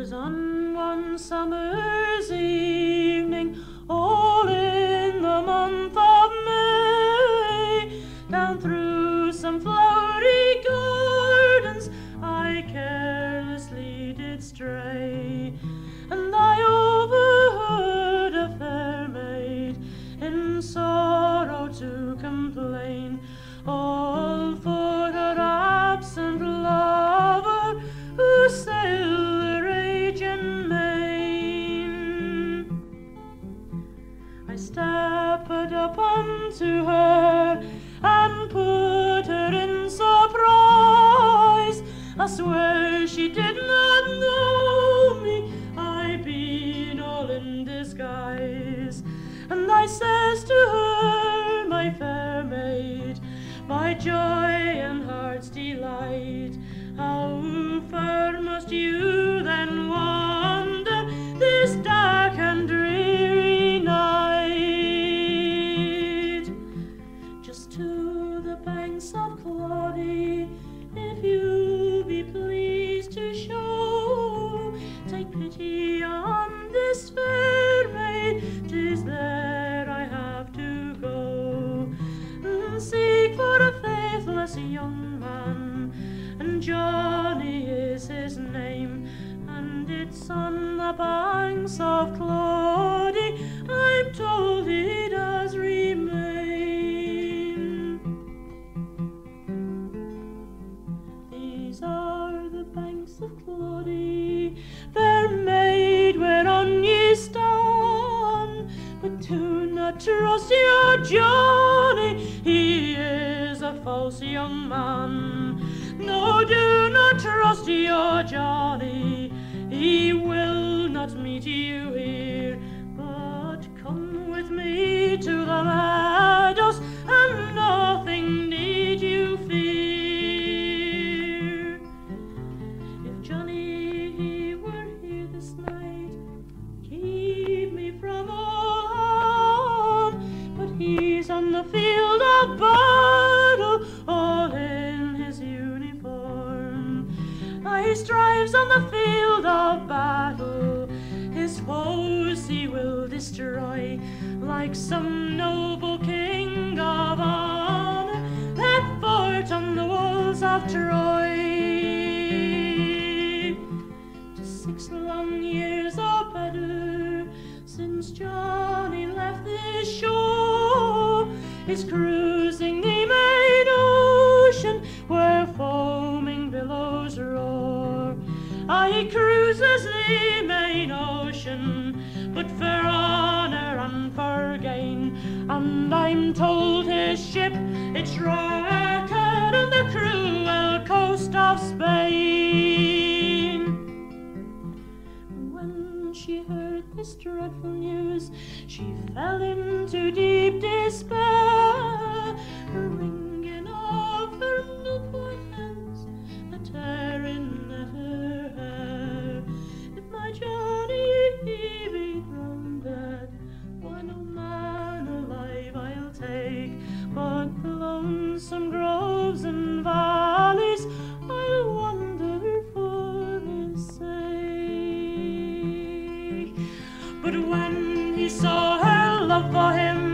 was on one summer's evening, all in the month of May, down through some flowery gardens I carelessly did stray, disguise. And I says to her, my fair maid, my joy faithless young man, and Johnny is his name, and it's on the banks of Claudy, I'm told he does remain. These are the banks of Claudy, fair maid, whereon ye stand. But do not trust your Johnny, he is a false young man. No, do not trust your Johnny, he will not meet you here. But come with me to the meadows, He strives on the field of battle, his foes he will destroy, like some noble king of honor that fought on the walls of Troy. Six long years or better since Johnny left this shore, is cruising I cruises the main ocean, but for honor and for gain, and I'm told his ship it's wrecked on the cruel coast of Spain. When she heard this dreadful news, she fell into deep despair. Her wringing of her milk-white hands, lonesome groves and valleys I'll wander for his sake. But when he saw her love for him,